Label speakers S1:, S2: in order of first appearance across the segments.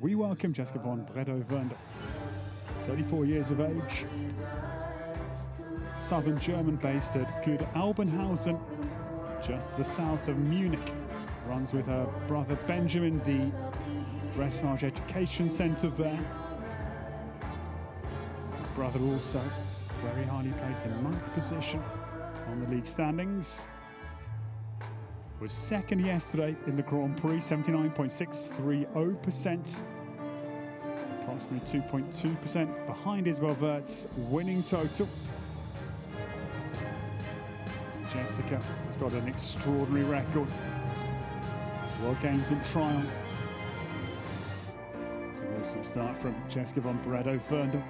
S1: we welcome Jessica von Bredow Werndl, 34 years of age, southern German based at Gut Aubenhausen, just to the south of Munich. Runs with her brother Benjamin, the Dressage Education Centre there. Brother also very highly placed in ninth position on the league standings. Was second yesterday in the Grand Prix, 79.630%. Approximately 2.2% behind Isabell Werth's winning total. Jessica has got an extraordinary record. World Games in Tryon. It's an awesome start from Jessica von Bredow Werndl.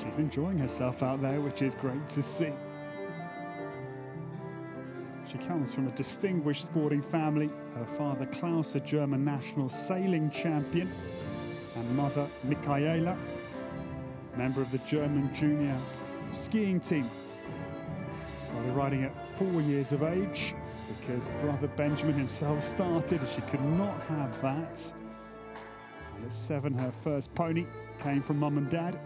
S1: She's enjoying herself out there, which is great to see. She comes from a distinguished sporting family. Her father, Klaus, a German national sailing champion, and mother, Michaela, member of the German junior skiing team. Started riding at four years of age because brother Benjamin himself started. She could not have that. And at seven, her first pony came from mum and dad.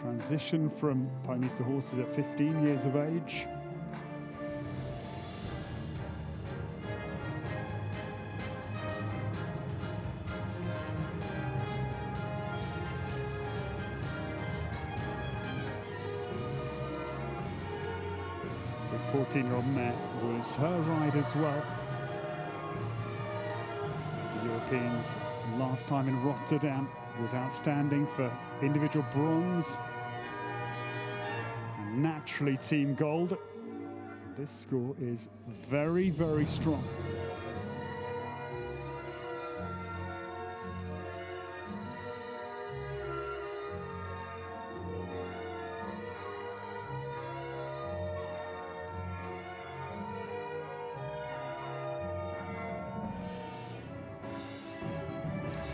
S1: Transitioned from ponies to horses at 15 years of age. This 14 year old mare was her ride as well. The Europeans last time in Rotterdam was outstanding for individual bronze and naturally team gold. This score is very, very strong.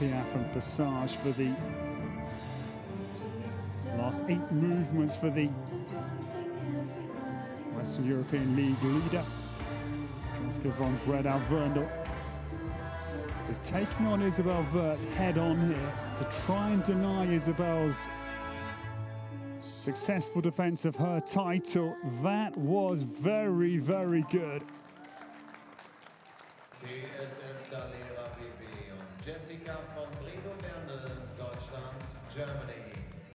S1: Piaffe and Passage for the last eight movements for the Western European League leader. Jessica von Bredow Werndl is taking on Isabell Werth head on here to try and deny Isabell's successful defense of her title. That was very, very good.
S2: Jessica von Bredow Werndl, Deutschland, Germany.